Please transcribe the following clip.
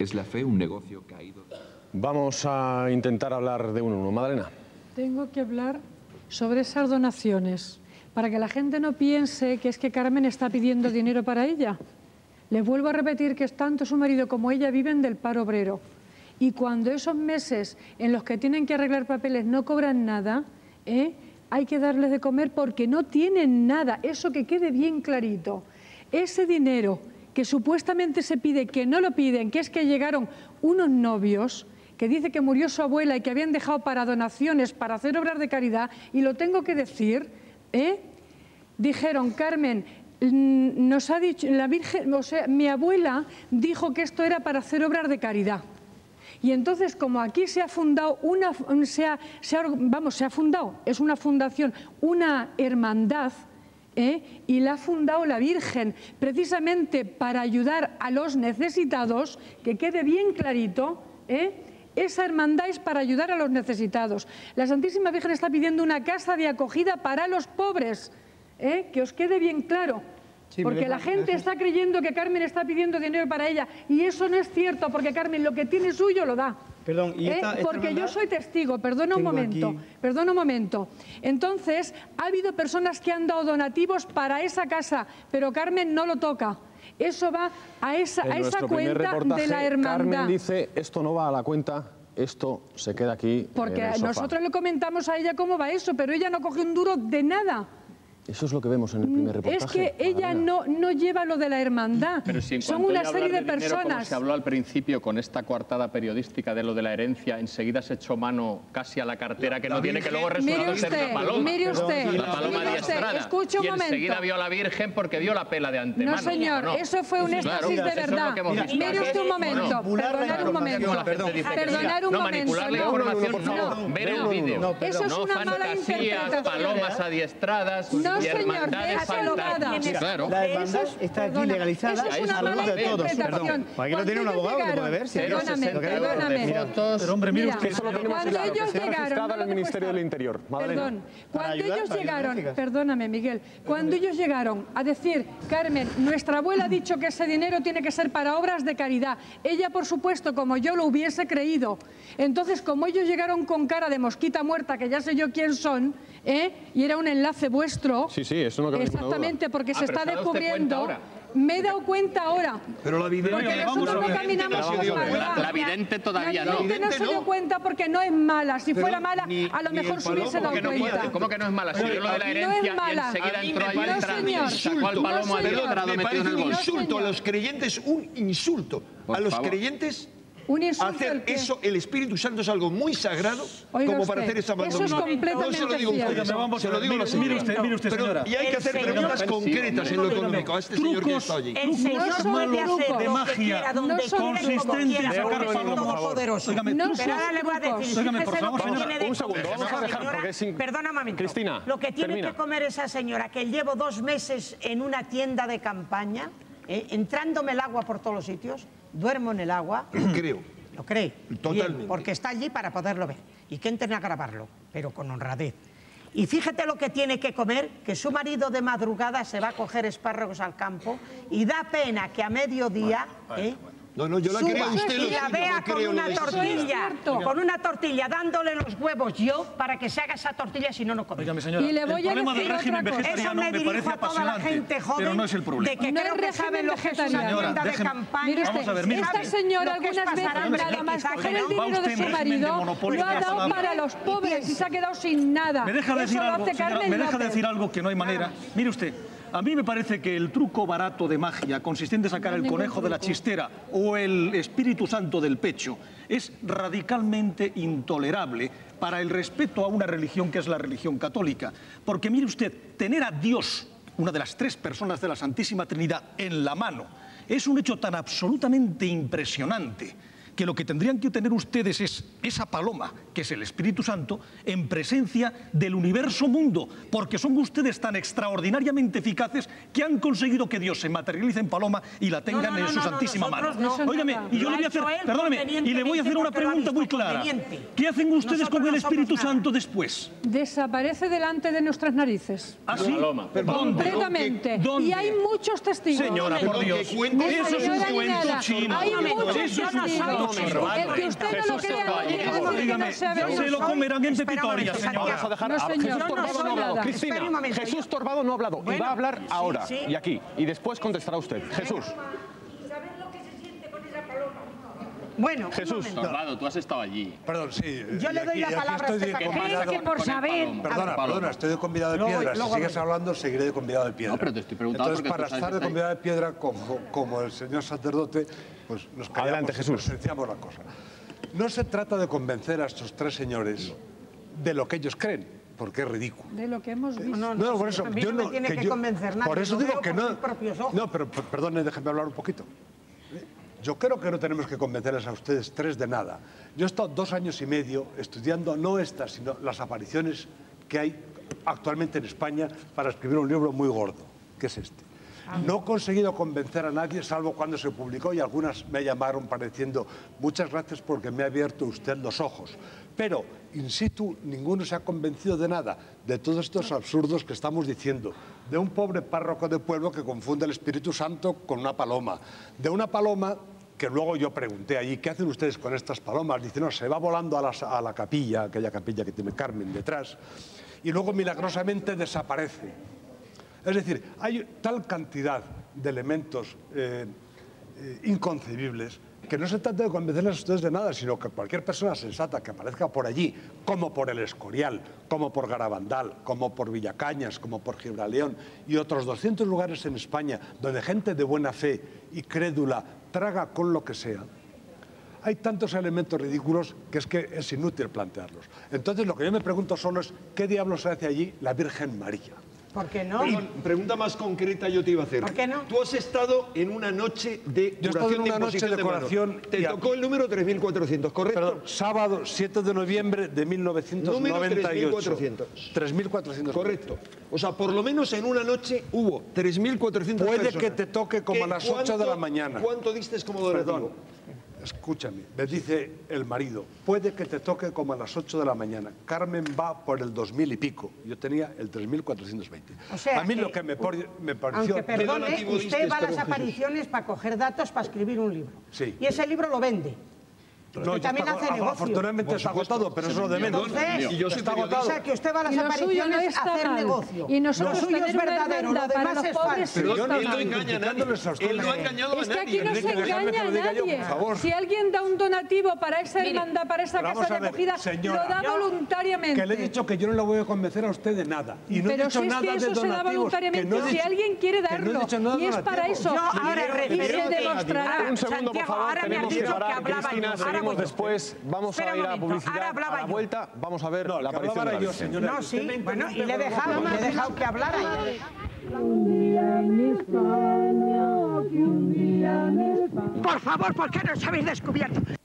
¿Es la fe un negocio caído? Vamos a intentar hablar de uno uno. Madalena. Tengo que hablar sobre esas donaciones, para que la gente no piense que es que Carmen está pidiendo dinero para ella. Les vuelvo a repetir que tanto su marido como ella viven del paro obrero. Y cuando esos meses en los que tienen que arreglar papeles no cobran nada, ¿eh? hay que darles de comer porque no tienen nada. Eso que quede bien clarito. Ese dinero que supuestamente se pide, que no lo piden, que es que llegaron unos novios, que dice que murió su abuela y que habían dejado para donaciones, para hacer obras de caridad, y lo tengo que decir, ¿eh? dijeron, Carmen, mm, nos ha dicho, la Virgen, o sea, mi abuela dijo que esto era para hacer obras de caridad. Y entonces, como aquí se ha fundado una, se ha, vamos, se ha fundado, es una fundación, una hermandad, ¿eh? y la ha fundado la Virgen, precisamente para ayudar a los necesitados, que quede bien clarito, ¿eh? esa hermandad es para ayudar a los necesitados. La Santísima Virgen está pidiendo una casa de acogida para los pobres, ¿eh? que os quede bien claro. Porque la gente está creyendo que Carmen está pidiendo dinero para ella y eso no es cierto porque Carmen lo que tiene suyo lo da. Perdón, ¿y ¿Eh? Porque yo soy testigo, perdona un momento, perdona un momento. Entonces, ha habido personas que han dado donativos para esa casa, pero Carmen no lo toca. Eso va a esa, a esa cuenta de la hermandad. Carmen dice, esto no va a la cuenta, esto se queda aquí Porque nosotros le comentamos a ella cómo va eso, pero ella no coge un duro de nada. Eso es lo que vemos en el primer reportaje. Es que ella no, no lleva lo de la hermandad. Pero si Son una serie de, personas. como se habló al principio con esta coartada periodística de lo de la herencia, enseguida se echó mano casi a la cartera que no tiene que luego resultado ser una paloma. Mire usted, la paloma mire usted, escuche un y momento. enseguida vio a la Virgen porque vio la pela de antemano. No, señor, eso fue un éxtasis de verdad. Mire usted un momento, perdonar un momento. Perdonar un momento. Manipular la información no, ver el vídeo. Eso es una mala interpretación. palomas adiestradas no, señor, Claro. La hermandad está aquí legalizada a la luz de todos. Perdón. Aquí no tiene un abogado que puede ver. Perdóname, perdóname. Pero hombre, mire usted. Eso lo tenemos claro, que se registrado en el Ministerio del Interior. Perdón. Cuando ellos llegaron, perdóname, Miguel, cuando ellos llegaron a decir, Carmen, nuestra abuela ha dicho que ese dinero tiene que ser para obras de caridad. Ella, por supuesto, como yo lo hubiese creído. Entonces, como ellos llegaron con cara de mosquita muerta, que ya sé yo quién son, ¿eh? y era un enlace vuestro. Sí, sí, eso no Exactamente, porque se ah, está descubriendo. Me he dado cuenta ahora. Pero la vidente, porque nosotros no caminamos la, la vidente todavía no. La vidente no se dio cuenta porque no es mala. Si fuera mala, a lo mejor se hubiese dado cuenta. ¿Cómo que no es mala? Si yo lo de la herencia y enseguida entró ahí y sacó al palomo al me parece un insulto a los creyentes, un insulto a los creyentes hacer eso, el Espíritu Santo es algo muy sagrado como para hacer esa Eso es completamente no se lo digo vamos, se lo digo a la señora. Mire usted, mire usted, señora. y hay que hacer preguntas concretas en lo económico a este señor que está allí. Trucos malos de magia consistentes en sacar palomos. No Pero ahora le voy a decir, por favor, señora. Un segundo, vamos a dejar porque es Perdona un momento. Cristina, Lo que tiene que comer esa señora, que llevo dos meses en una tienda de campaña, eh, entrándome el agua por todos los sitios, duermo en el agua. Creo. Lo cree. Totalmente. porque está allí para poderlo ver. Y que entren a grabarlo, pero con honradez. Y fíjate lo que tiene que comer, que su marido de madrugada se va a coger espárragos al campo y da pena que a mediodía... ¿eh? No, no, yo la creo usted. Y la vea con una tortilla, con una tortilla, dándole los huevos yo para que se haga esa tortilla, si no, no come. señora, y le voy el problema del régimen vegetariano me, parece apasionante, pero no es el problema. De que no creo que sabe lo que es una tienda de campaña. Mire usted, vamos a ver, mire esta señora algunas veces nada más coger el dinero de su marido lo ha dado para los pobres y se ha quedado sin nada. Me deja decir algo, me deja decir algo que no hay manera. Mire usted, a mí me parece que el truco barato de magia, consistente en sacar el conejo de la chistera o el Espíritu Santo del pecho, es radicalmente intolerable para el respeto a una religión que es la religión católica. Porque mire usted, tener a Dios, una de las tres personas de la Santísima Trinidad, en la mano, es un hecho tan absolutamente impresionante que lo que tendrían que tener ustedes es esa paloma, que es el Espíritu Santo, en presencia del universo mundo, porque son ustedes tan extraordinariamente eficaces que han conseguido que Dios se materialice en paloma y la tengan en su santísima mano. Óigame, y yo le voy a hacer, perdóneme, y le voy a hacer una pregunta muy clara. ¿Qué hacen ustedes con el Espíritu Santo después? Desaparece delante de nuestras narices. ¿Ah, sí? Completamente. Y hay muchos testigos. Señora, por Dios. Eso es un cuento chino. Hay muchos testigos. El que usted no lo crea, no se lo comerán en pepitoria, señora. Jesús Torbado no ha hablado. Cristina, Jesús Torbado no ha hablado y va a hablar ahora y aquí. Y después contestará usted. Jesús. Bueno, Jesús. Torbado, tú has estado allí. Perdón, sí. Yo le doy la palabra a este que por saber... Perdona, perdona, estoy de convidado de piedra. si sigues hablando, seguiré de convidado de piedra. No, pero te estoy preguntando Entonces, para estar de convidado de piedra como, como el señor sacerdote, pues nos callamos Adelante, Jesús. y la cosa. No se trata de convencer a estos tres señores de lo que ellos creen, porque es ridículo. De lo que hemos visto. No, no, por eso, yo no, me tiene que, convencer nadie. Por eso digo que no. No, pero perdone, déjeme hablar un poquito. Yo creo que no tenemos que convencerles a ustedes tres de nada. Yo he estado dos años y medio estudiando no estas, sino las apariciones que hay actualmente en España para escribir un libro muy gordo, que es este. No he conseguido convencer a nadie, salvo cuando se publicó y algunas me llamaron pareciendo muchas gracias porque me ha abierto usted los ojos. Pero, in situ, ninguno se ha convencido de nada, de todos estos absurdos que estamos diciendo. De un pobre párroco de pueblo que confunde el Espíritu Santo con una paloma. De una paloma que luego yo pregunté allí, ¿qué hacen ustedes con estas palomas? Dicen, no, se va volando a la, a la capilla, aquella capilla que tiene Carmen detrás, y luego milagrosamente desaparece. Es decir, hay tal cantidad de elementos eh, eh, inconcebibles que no se trata de convencerles a ustedes de nada, sino que cualquier persona sensata que aparezca por allí, como por el Escorial, como por Garabandal, como por Villacañas, como por Gibraleón y otros 200 lugares en España donde gente de buena fe y crédula traga con lo que sea, hay tantos elementos ridículos que es que es inútil plantearlos. Entonces lo que yo me pregunto solo es, ¿qué diablos hace allí la Virgen María? ¿Por qué no? pregunta más concreta yo te iba a hacer. ¿Por qué no? Tú has estado en una noche de yo curación en una noche de, curación. Te tocó el número 3400, ¿correcto? Perdón, sábado 7 de noviembre de 1998. Número 3400. 3400. Correcto. O sea, por lo menos en una noche hubo 3400 Puede que te toque como a las 8 de la mañana. ¿Cuánto diste como donativo? Perdón escúchame, me dice el marido, puede que te toque como a las 8 de la mañana. Carmen va por el 2000 y pico. Yo tenía el 3420. O sea, a mí lo que me, me pareció... Aunque perdone, usted va a las apariciones para coger datos para escribir un libro. Sí. Y ese libro lo vende. No, también hace negocio. Afortunadamente está agotado, pero eso es lo de menos. y yo está agotado. O sea, que usted va a las apariciones a hacer negocio. Y nosotros lo suyo es verdadero, lo demás es falso. Pero yo no engaña a nadie. Él no ha engañado a nadie. Es que aquí no se engaña a nadie. Si alguien da un donativo para esa hermandad, para esa casa de acogida, lo da voluntariamente. Que le he dicho que yo no le voy a convencer a usted de nada. Y no he dicho nada de eso se da voluntariamente. Si alguien quiere darlo, y es para eso. Y se demostrará. Un segundo, por favor. Tenemos que parar. Cristina, seguimos después. Vamos a ir a publicidad. A la vuelta vamos a ver la aparición de la yo, señora. No, sí. Bueno, y le he dejado, le he dejado que hablara. Por favor, ¿por qué no os habéis descubierto?